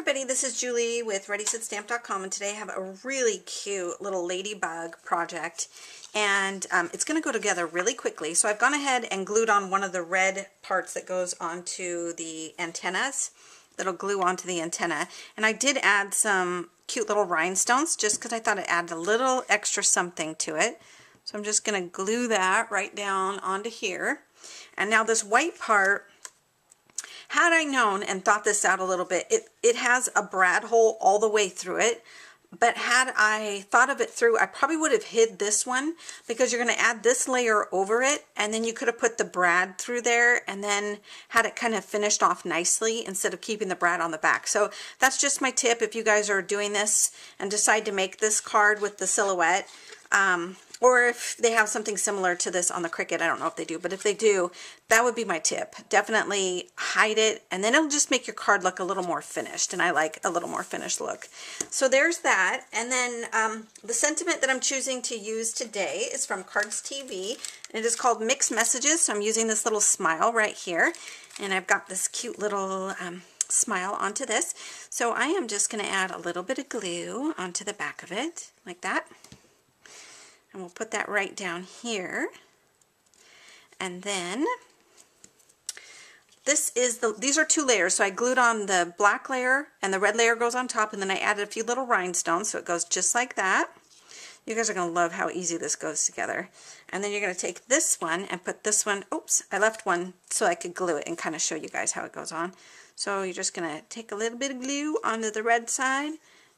everybody, this is Julie with ReadySetStamp.com and today I have a really cute little ladybug project and um, it's going to go together really quickly. So I've gone ahead and glued on one of the red parts that goes onto the antennas that'll glue onto the antenna and I did add some cute little rhinestones just because I thought it added a little extra something to it. So I'm just going to glue that right down onto here. And now this white part had I known and thought this out a little bit, it, it has a brad hole all the way through it. But had I thought of it through, I probably would have hid this one because you're going to add this layer over it and then you could have put the brad through there and then had it kind of finished off nicely instead of keeping the brad on the back. So that's just my tip if you guys are doing this and decide to make this card with the silhouette. Um, or if they have something similar to this on the Cricut, I don't know if they do, but if they do, that would be my tip. Definitely hide it, and then it'll just make your card look a little more finished, and I like a little more finished look. So there's that, and then um, the sentiment that I'm choosing to use today is from CardzTV, and it is called Mixed Messages, so I'm using this little smile right here, and I've got this cute little... Um, smile onto this. So I am just going to add a little bit of glue onto the back of it, like that. And we'll put that right down here. And then this is the, these are two layers. So I glued on the black layer and the red layer goes on top and then I added a few little rhinestones so it goes just like that. You guys are going to love how easy this goes together. And then you're going to take this one and put this one, oops, I left one so I could glue it and kind of show you guys how it goes on. So you're just going to take a little bit of glue onto the red side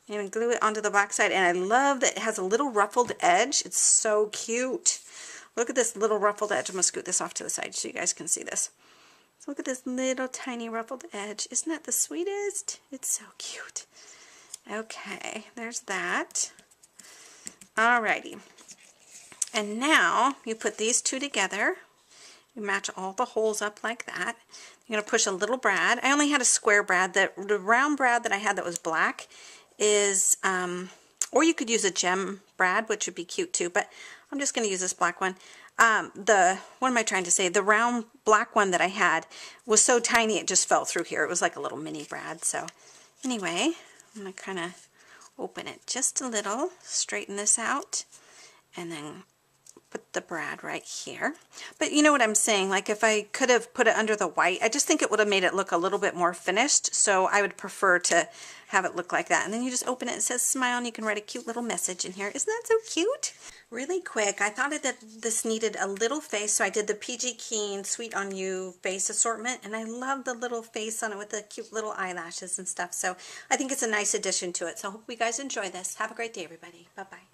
and glue it onto the black side. And I love that it has a little ruffled edge. It's so cute. Look at this little ruffled edge. I'm going to scoot this off to the side so you guys can see this. So look at this little tiny ruffled edge. Isn't that the sweetest? It's so cute. Okay, there's that. Alrighty. And now you put these two together. You match all the holes up like that. You're going to push a little brad. I only had a square brad. The, the round brad that I had that was black is, um, or you could use a gem brad, which would be cute too, but I'm just going to use this black one. Um, the, what am I trying to say? The round black one that I had was so tiny it just fell through here. It was like a little mini brad. So anyway, I'm going to kind of open it just a little, straighten this out, and then put the brad right here. But you know what I'm saying, like if I could have put it under the white, I just think it would have made it look a little bit more finished, so I would prefer to have it look like that. And then you just open it, it says smile, and you can write a cute little message in here. Isn't that so cute? Really quick, I thought that this needed a little face, so I did the PG Keen Sweet On You face assortment, and I love the little face on it with the cute little eyelashes and stuff, so I think it's a nice addition to it. So I hope you guys enjoy this. Have a great day, everybody. Bye-bye.